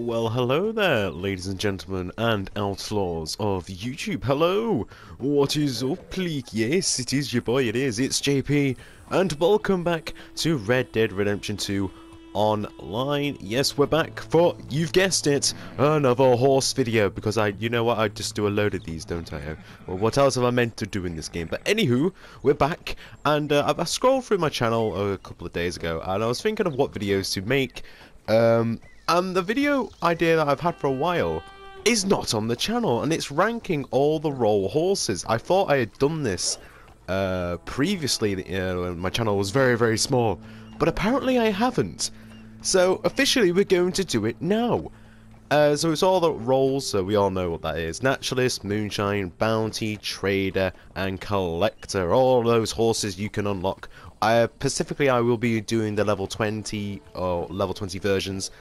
Well, hello there, ladies and gentlemen, and outlaws of YouTube. Hello! What is up, Pleek? Yes, it is your boy, it is. It's JP, and welcome back to Red Dead Redemption 2 online. Yes, we're back for, you've guessed it, another horse video, because I, you know what, I just do a load of these, don't I? Well, what else have I meant to do in this game? But anywho, we're back, and uh, I scrolled through my channel a couple of days ago, and I was thinking of what videos to make, um, and the video idea that I've had for a while is not on the channel, and it's ranking all the role horses. I thought I had done this uh, previously, uh, my channel was very, very small, but apparently I haven't. So, officially, we're going to do it now. Uh, so it's all the roles, so we all know what that is. Naturalist, Moonshine, Bounty, Trader, and Collector. All those horses you can unlock. Uh, specifically, I will be doing the level 20 or level 20 versions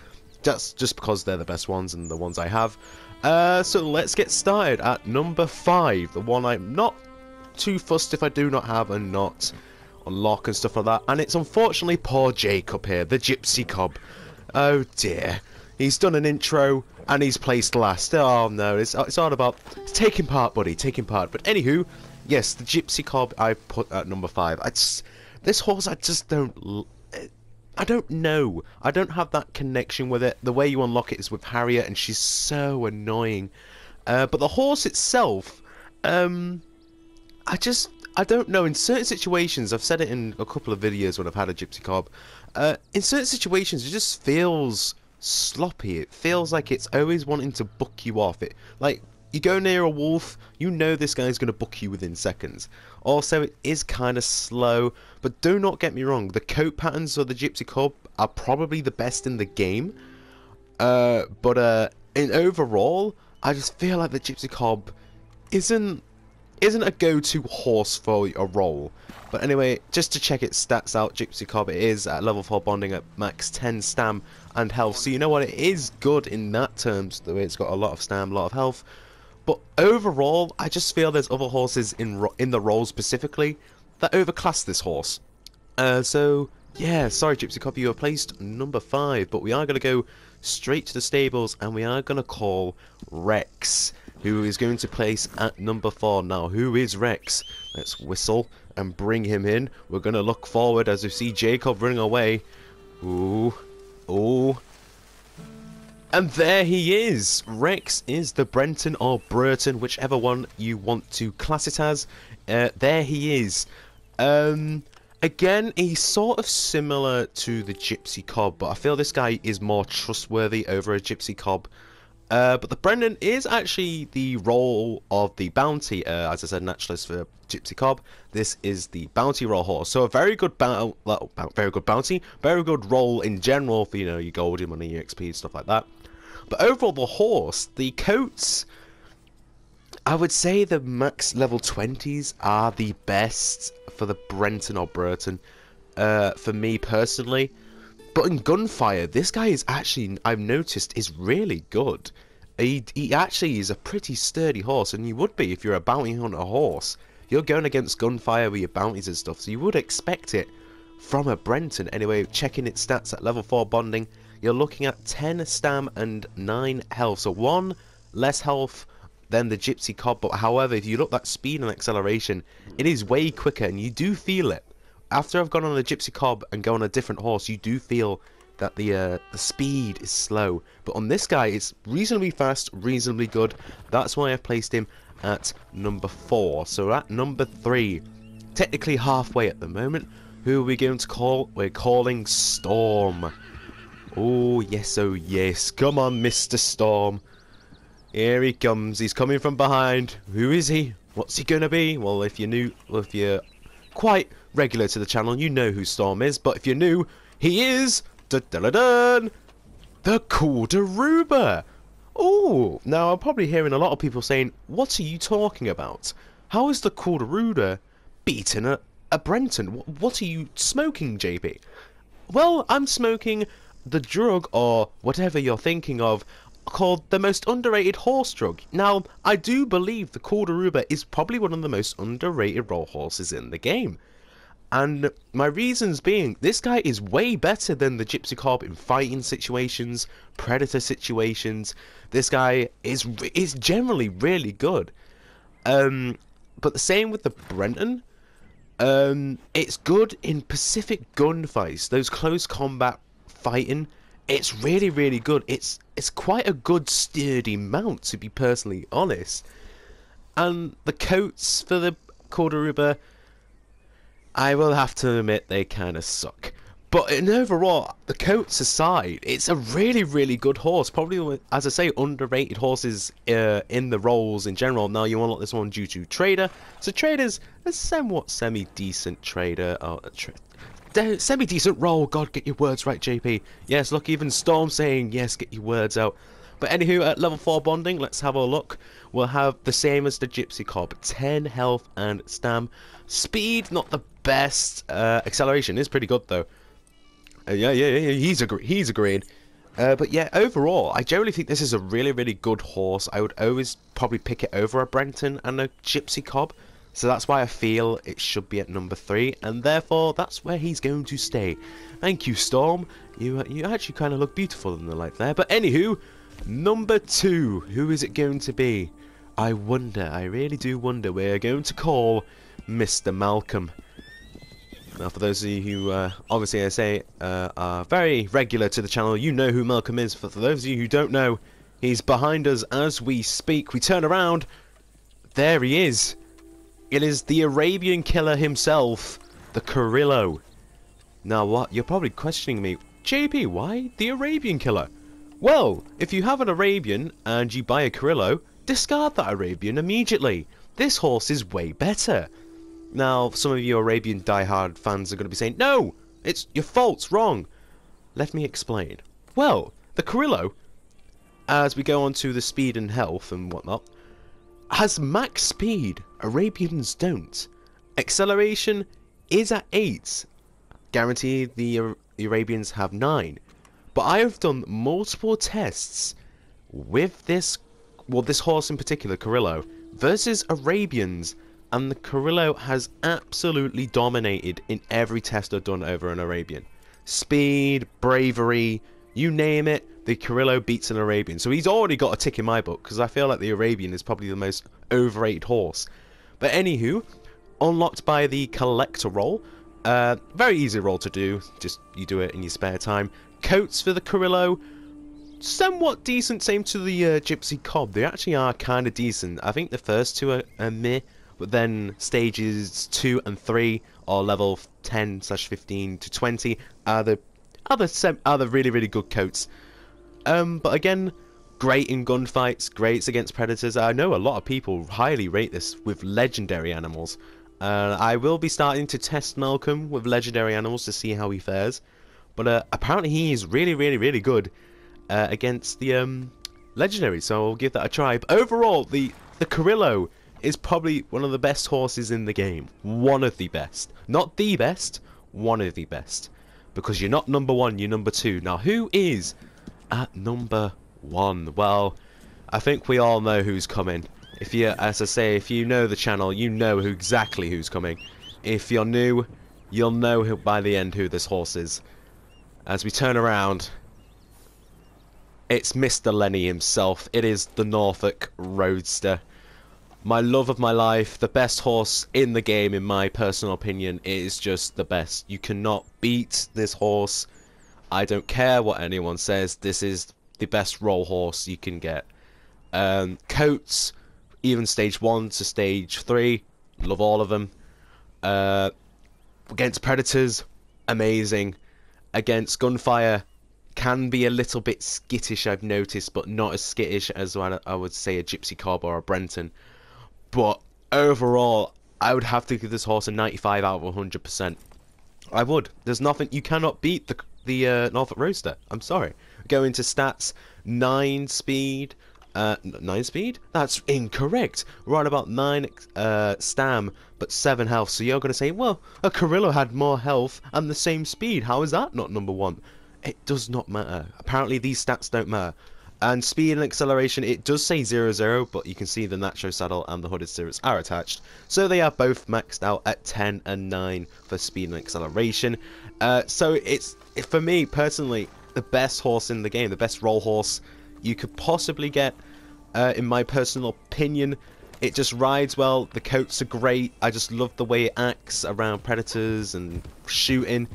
just just because they're the best ones and the ones I have. Uh, so let's get started at number five, the one I'm not too fussed if I do not have and not unlock and stuff like that. And it's unfortunately poor Jacob here, the Gypsy Cob. Oh dear, he's done an intro and he's placed last. Oh no, it's it's all about it's taking part, buddy, taking part. But anywho, yes, the Gypsy Cob I put at number five. I just this horse I just don't I don't know. I don't have that connection with it. The way you unlock it is with Harriet, and she's so annoying. Uh, but the horse itself, um, I just, I don't know. In certain situations, I've said it in a couple of videos when I've had a Gypsy Cob. Uh, in certain situations, it just feels sloppy. It feels like it's always wanting to book you off. It like you go near a wolf, you know this guy's going to book you within seconds. Also, it is kind of slow, but do not get me wrong, the coat patterns of the Gypsy Cob are probably the best in the game. Uh, but uh, in overall, I just feel like the Gypsy Cob isn't isn't a go-to horse for a role. But anyway, just to check its stats out, Gypsy Cob it is at level 4 bonding at max 10 stam and health. So you know what, it is good in that terms, the way it's got a lot of stam, a lot of health. But overall, I just feel there's other horses in in the role specifically that overclass this horse. Uh, so, yeah, sorry Gypsy Copy, you are placed number 5, but we are going to go straight to the stables and we are going to call Rex, who is going to place at number 4. Now, who is Rex? Let's whistle and bring him in. We're going to look forward as we see Jacob running away. Ooh, ooh, and there he is! Rex is the Brenton or Burton, whichever one you want to class it as. Uh, there he is. Um, again, he's sort of similar to the Gypsy Cob, but I feel this guy is more trustworthy over a Gypsy Cob. Uh, but the Brendan is actually the role of the bounty, uh, as I said, naturalist for Gypsy Cob. This is the bounty role horse, so a very good bounty, very good bounty, very good role in general for you know your gold, your money, your XP, stuff like that. But overall, the horse, the coats, I would say the max level 20s are the best for the Brenton or Burton, uh, for me personally. But in gunfire, this guy is actually, I've noticed, is really good. He, he actually is a pretty sturdy horse, and you would be if you're a bounty hunter horse. You're going against gunfire with your bounties and stuff, so you would expect it from a Brenton. Anyway, checking its stats at level 4 bonding, you're looking at 10 stam and 9 health. So 1 less health than the Gypsy Cob. But however, if you look at speed and acceleration, it is way quicker and you do feel it. After I've gone on the Gypsy Cob and go on a different horse, you do feel that the uh, the speed is slow. But on this guy, it's reasonably fast, reasonably good. That's why I've placed him at number 4. So at number 3, technically halfway at the moment, who are we going to call? We're calling Storm. Oh, yes, oh, yes. Come on, Mr. Storm. Here he comes. He's coming from behind. Who is he? What's he going to be? Well, if you're new, if you're quite regular to the channel, you know who Storm is. But if you're new, he is... Da -da -da -da, the Kladruber. Oh, now I'm probably hearing a lot of people saying, what are you talking about? How is the Kladruber beating a, a Brenton? What are you smoking, JP? Well, I'm smoking the drug or whatever you're thinking of called the most underrated horse drug. Now, I do believe the Kladruber is probably one of the most underrated role horses in the game. And my reasons being, this guy is way better than the Gypsy Cob in fighting situations, predator situations. This guy is is generally really good. Um, but the same with the Brenton. Um, it's good in Pacific gunfights, those close combat fighting. It's really, really good. It's it's quite a good sturdy mount, to be personally honest. And the coats for the Kladruber, I will have to admit they kind of suck. But in overall, the coats aside, it's a really, really good horse. Probably, as I say, underrated horses uh, in the roles in general. Now you unlock this one due to Trader. So Trader's a somewhat semi-decent trader. Oh, tra semi-decent role. God, get your words right, JP. Yes, look, even Storm saying yes, get your words out. But anywho, at level 4 bonding, let's have a look. We'll have the same as the Gypsy Cob. 10 health and stam. Speed, not the best. Uh, acceleration is pretty good, though. Uh, yeah, yeah, yeah, he's agree he's agreed. Uh, but yeah, overall, I generally think this is a really, really good horse. I would always probably pick it over a Brenton and a Gypsy Cob. So that's why I feel it should be at number three, and therefore that's where he's going to stay. Thank you, Storm. You uh, you actually kind of look beautiful in the light there. But anywho, number two, who is it going to be? I wonder. I really do wonder. We're going to call Mr. Malcolm. Now, for those of you who, uh, obviously, I say, uh, are very regular to the channel, you know who Malcolm is. But for those of you who don't know, he's behind us as we speak. We turn around. There he is. It is the Arabian killer himself, the Criollo. Now, what? You're probably questioning me. JP, why the Arabian killer? Well, if you have an Arabian and you buy a Criollo, discard that Arabian immediately. This horse is way better. Now, some of you Arabian diehard fans are going to be saying, No! It's your fault, wrong! Let me explain. Well, the Criollo, as we go on to the speed and health and whatnot, has max speed. Arabians don't. Acceleration is at 8. Guaranteed the, the Arabians have 9. But I have done multiple tests with this, well, this horse in particular, Criollo, versus Arabians and the Criollo has absolutely dominated in every test I've done over an Arabian. Speed, bravery, you name it, the Criollo beats an Arabian. So he's already got a tick in my book, because I feel like the Arabian is probably the most overrated horse. But anywho, unlocked by the Collector role, uh, very easy role to do, just you do it in your spare time. Coats for the Criollo, somewhat decent, same to the uh, Gypsy Cob, they actually are kind of decent. I think the first two are, are meh, but then stages 2 and 3 or level 10 slash 15 to 20 are the other other really really good coats um but again great in gunfights great against predators i know a lot of people highly rate this with legendary animals uh, i will be starting to test malcolm with legendary animals to see how he fares but uh, apparently he is really really really good uh, against the um legendary so i'll give that a try but overall the the Criollo is probably one of the best horses in the game. One of the best. Not the best, one of the best. Because you're not number one, you're number two. Now, who is at number one? Well, I think we all know who's coming. If you, as I say, if you know the channel, you know who exactly who's coming. If you're new, you'll know who, by the end who this horse is. As we turn around, it's Mr. Lenny himself. It is the Norfolk Roadster my love of my life, the best horse in the game, in my personal opinion, is just the best. You cannot beat this horse. I don't care what anyone says. This is the best role horse you can get. Um, coats, even stage one to stage three, love all of them. Uh, against predators, amazing. Against gunfire, can be a little bit skittish. I've noticed, but not as skittish as I would say a Gypsy Cob or a Brenton. But overall, I would have to give this horse a 95 out of 100%. I would. There's nothing. You cannot beat the the uh, Norfolk Roadster. I'm sorry. Go into stats. Nine speed. Uh, nine speed? That's incorrect. Right about nine uh, stam, but seven health. So you're going to say, well, a Criollo had more health and the same speed. How is that not number one? It does not matter. Apparently these stats don't matter. And speed and acceleration, it does say 0 0, but you can see the Nacho saddle and the hooded stirrups are attached. So they are both maxed out at 10 and 9 for speed and acceleration. Uh, so it's, for me personally, the best horse in the game, the best role horse you could possibly get, uh, in my personal opinion. It just rides well, the coats are great, I just love the way it acts around predators and shooting.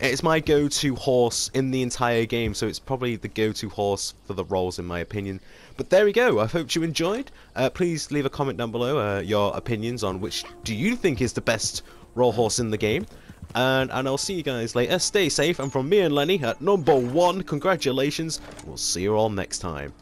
It's my go-to horse in the entire game, so it's probably the go-to horse for the roles in my opinion. But there we go, I hope you enjoyed. Uh, please leave a comment down below uh, your opinions on which do you think is the best role horse in the game. And, and I'll see you guys later. Stay safe, and from me and Lenny at number one, congratulations. We'll see you all next time.